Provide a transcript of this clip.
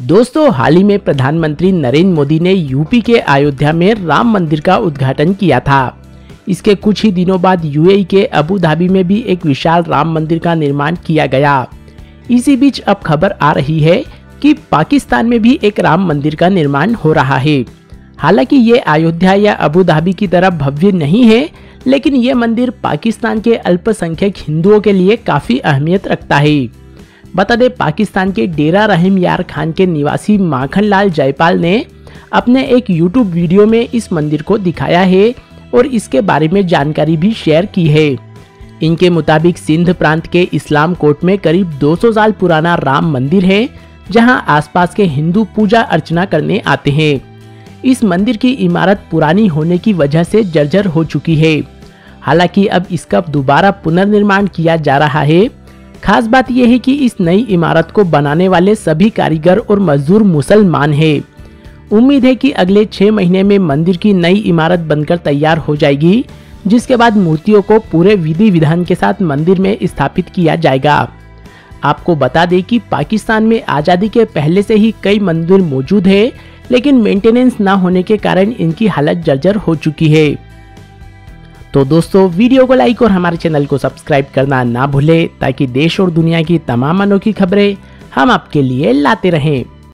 दोस्तों, हाल ही में प्रधानमंत्री नरेंद्र मोदी ने यूपी के अयोध्या में राम मंदिर का उद्घाटन किया था। इसके कुछ ही दिनों बाद यूएई के अबू धाबी में भी एक विशाल राम मंदिर का निर्माण किया गया। इसी बीच अब खबर आ रही है कि पाकिस्तान में भी एक राम मंदिर का निर्माण हो रहा है। हालाँकि ये अयोध्या या अबू धाबी की तरह भव्य नहीं है, लेकिन ये मंदिर पाकिस्तान के अल्पसंख्यक हिंदुओं के लिए काफ़ी अहमियत रखता है। बता दें, पाकिस्तान के डेरा रहीम यार खान के निवासी माखन लाल जयपाल ने अपने एक यूट्यूब वीडियो में इस मंदिर को दिखाया है और इसके बारे में जानकारी भी शेयर की है। इनके मुताबिक, सिंध प्रांत के इस्लाम कोट में करीब 200 साल पुराना राम मंदिर है, जहाँ आसपास के हिंदू पूजा अर्चना करने आते हैं। इस मंदिर की इमारत पुरानी होने की वजह से जर्जर हो चुकी है। हालाँकि अब इसका दोबारा पुनर्निर्माण किया जा रहा है खास बात यह है कि इस नई इमारत को बनाने वाले सभी कारीगर और मजदूर मुसलमान हैं। उम्मीद है कि अगले छह महीने में मंदिर की नई इमारत बनकर तैयार हो जाएगी, जिसके बाद मूर्तियों को पूरे विधि विधान के साथ मंदिर में स्थापित किया जाएगा। आपको बता दें कि पाकिस्तान में आज़ादी के पहले से ही कई मंदिर मौजूद है, लेकिन मेंटेनेंस न होने के कारण इनकी हालत जर्जर हो चुकी है। तो दोस्तों, वीडियो को लाइक और हमारे चैनल को सब्सक्राइब करना ना भूले, ताकि देश और दुनिया की तमाम अनोखी खबरें हम आपके लिए लाते रहें।